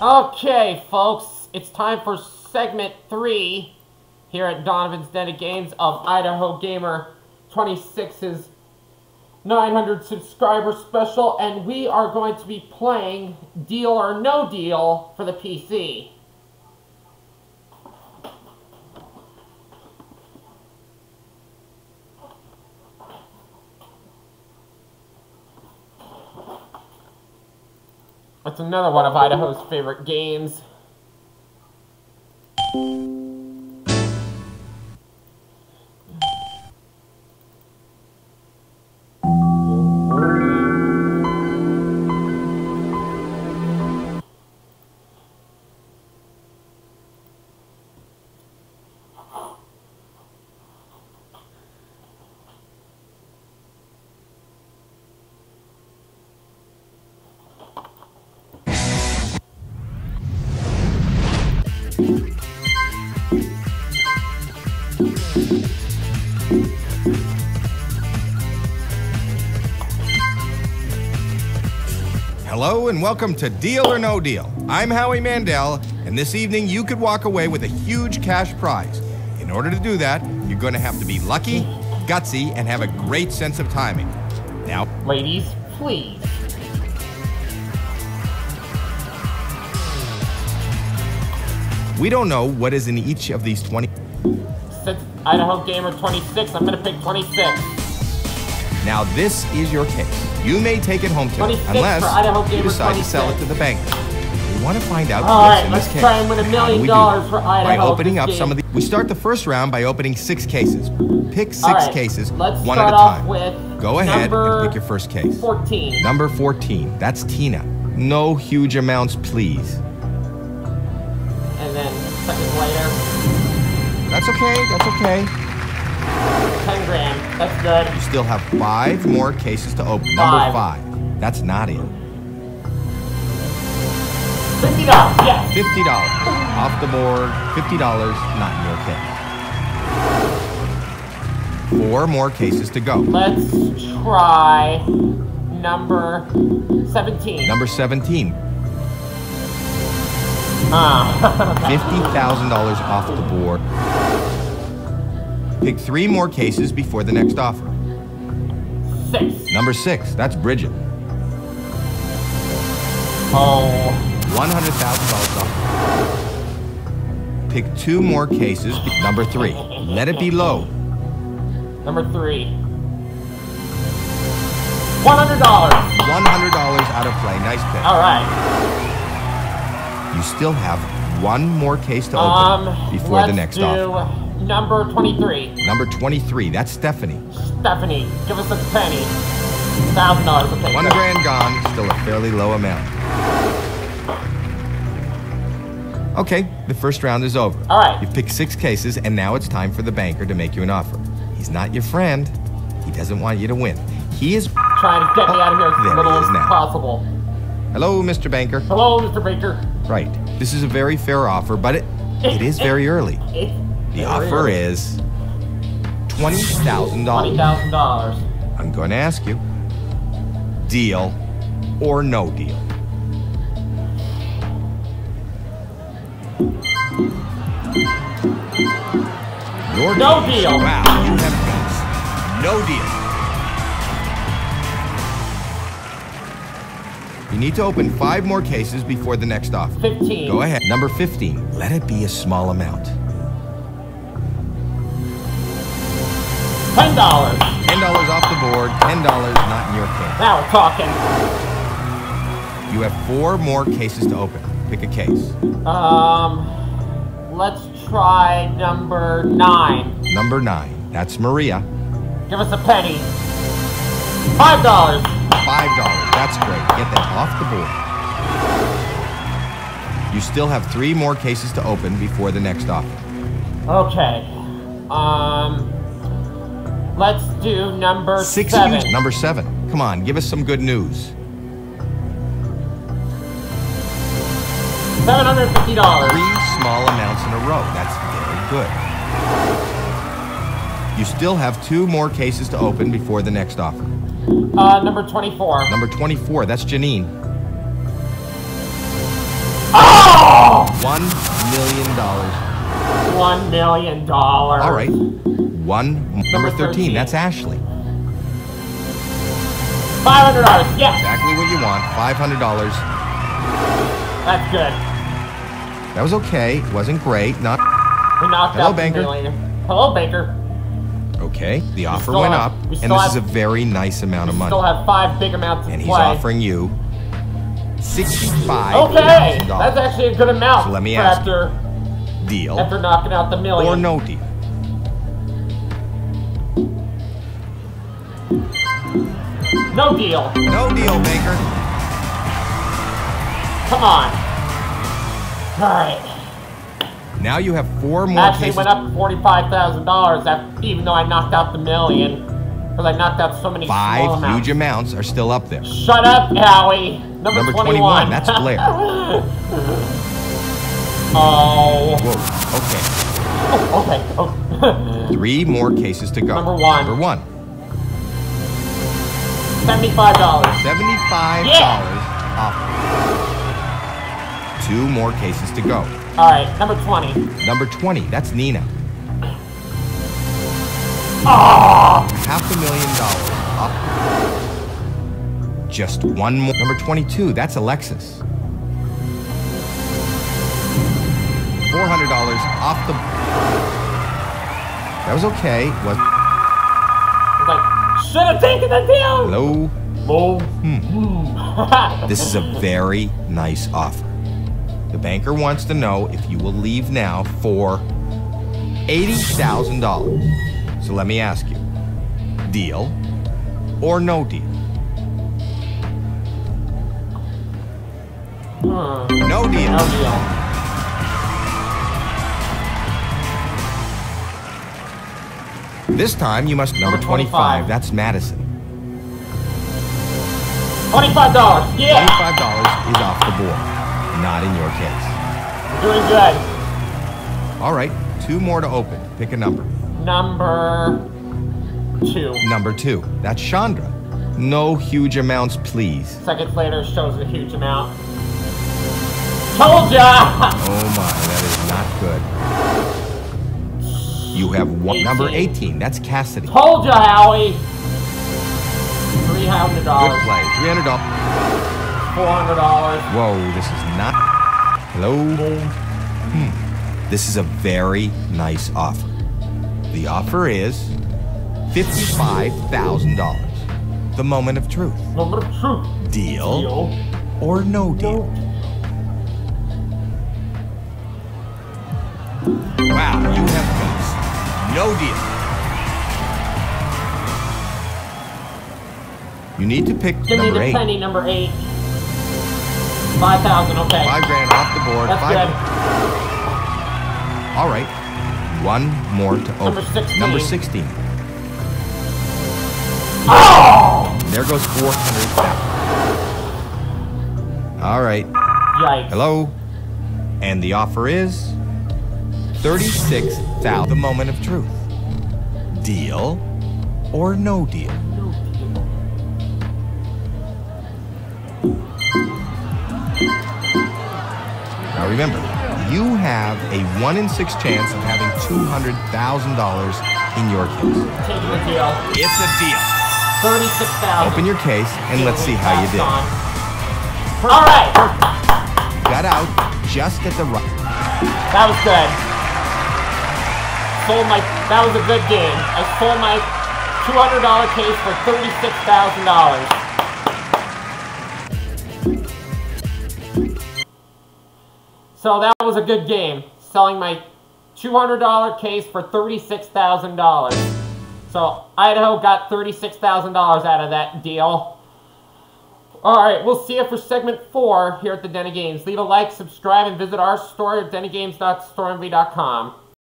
Okay, folks, it's time for segment three here at Donovan's Den of Games of Idaho Gamer 26's 900 subscriber special, and we are going to be playing Deal or No Deal for the PC. It's another one of Idaho's favorite games. Hello and welcome to Deal or No Deal. I'm Howie Mandel, and this evening you could walk away with a huge cash prize. In order to do that, you're going to have to be lucky, gutsy, and have a great sense of timing. Now, Ladies, please. we don't know what is in each of these 20. Since Idaho Gamer 26, I'm gonna pick 26. Now, this is your case. You may take it home today 26 unless you decide to sell it to the bank. We want to find out All what's right, in let's this case. try and win a million do we do dollars for By Idaho opening this up some of the. We start the first round by opening six cases. Pick six All right, cases, let's one at a time. Go ahead and pick your first case. 14. Number 14. That's Tina. No huge amounts, please. That's okay. That's okay. 10 grand. That's good. You still have five more cases to open. Number Five. five. That's Nadia. $50, yes. Fifty dollars off the board. Fifty dollars, not in your case. Four more cases to go. Let's try number 17. Number 17, Ah, $50,000 off the board. Pick three more cases before the next offer. six. Number six, that's Bridget. Oh, $100,000 off. Pick two more cases. Number three, let it be low. number three. $100. $100 out of play. Nice pick. All right. You still have one more case to open Um, before the next offer. Number 23. Number 23, that's Stephanie. Stephanie, give us a penny. $1,000. Okay, One grand gone, still a fairly low amount. Okay, the first round is over. All right. You've picked six cases, and now it's time for the banker to make you an offer. He's not your friend. He doesn't want you to win. He is. Trying to get me out of here as There he little as now. possible. Hello, Mr. Banker. Hello, Mr. Banker. Right. This is a very fair offer, but it, it is very early. The offer is $20,000. $20,000. I'm going to ask you deal or no deal? Your No case. deal. Wow, you have guts. No deal. You need to open five more cases before the next offer. 15. Go ahead. Number 15. Let it be a small amount. $10. $10 off the board, $10 not in your case. Now we're talking. You have four more cases to open. Pick a case. Um, let's try number nine. Number nine. That's Maria. Give us a penny. Five dollars. Five dollars. That's great. Get that off the board. You still have three more cases to open before the next offer. Okay. Um, let's do number Six seven. Number seven. Come on, give us some good news. Seven hundred fifty dollars. Three small amounts in a row. That's very good. You still have two more cases to open before the next offer. Uh, number twenty-four. Number 24, that's Janine. Oh! Oh! One million dollars. One million dollars. All right. One. Number 13. 13. That's Ashley. Five hundred dollars. Yes, Exactly what you want. Five hundred dollars. that's good. That was okay. It wasn't great. Not We knocked Hello, out banker. Hello, banker. okay. The offer went have- up, we and this is a very nice amount of money. Still have five big amounts And he's play. offering you sixty-five Okay, that's actually a good amount. So let me ask after Deal after knocking out the million. or no deal? No deal. No deal, Baker. Come on. All right. Now you have four more Actually, cases. went up forty-five thousand dollars. Even though I knocked out the million, because I knocked out so many small Five amounts. huge amounts are still up there. Shut up, Howie. Number, Number 21. 21, that's Blair. oh. Whoa. Okay. oh. Okay. Oh. Three more cases to go. Number one. Number one. Seventy-five dollars. Seventy-five dollars off. Two more cases to go. All right. Number twenty. Number twenty. That's Nina. Oh. Half a million dollars up. Just one more. Number twenty-two. That's Alexis. Dollars off the. That was okay. Was like, should have taken the deal. hello. Low. This is a very nice offer. The banker wants to know if you will leave now for $80,000. So let me ask you deal or no deal? Hmm. No deal. No deal. This time you must number Number 25. 25. That's Madison. Twenty-five dollars. Yeah. $25 is off the board. Not in your case. Doing good. All right, two more to open. Pick a number. Number two. Number two. That's Chandra. No huge amounts, please. Seconds later shows a huge amount. Told ya! Oh my, that is not good. You have one number 18. 18. That's Cassidy. Told ya, Howie! $300. Good play. $300. Four hundred dollars. Whoa, this is not. Hello? Hmm. This is a very nice offer. The offer is $55,000. The moment of truth. Number two. Deal, Deal. or no deal? Wow, you You need to pick Give me number the eight. penny, number eight. Five thousand, okay. Five grand off the board. That's Five. good. All right. One more to open. Number 16. Number 16. Oh! There goes 400,000. All right. Yikes. Hello. And the offer is 36,000. The moment of truth. Deal or no deal? Now remember, you have a one in six chance of having $200,000 in your case. It's a deal. 36000 Open your case and let's see how you did. All right. Got out just at the right. That was good. Sold my, that was a good game. I sold my $200 case for $36,000. So that was a good game. Selling my two hundred dollar case for thirty-six thousand dollars. So Idaho got thirty-six thousand dollars out of that deal. Alright, we'll see you for segment four here at the Den of Games. Leave a like, subscribe, and visit our store at denofgames.storenvy.com.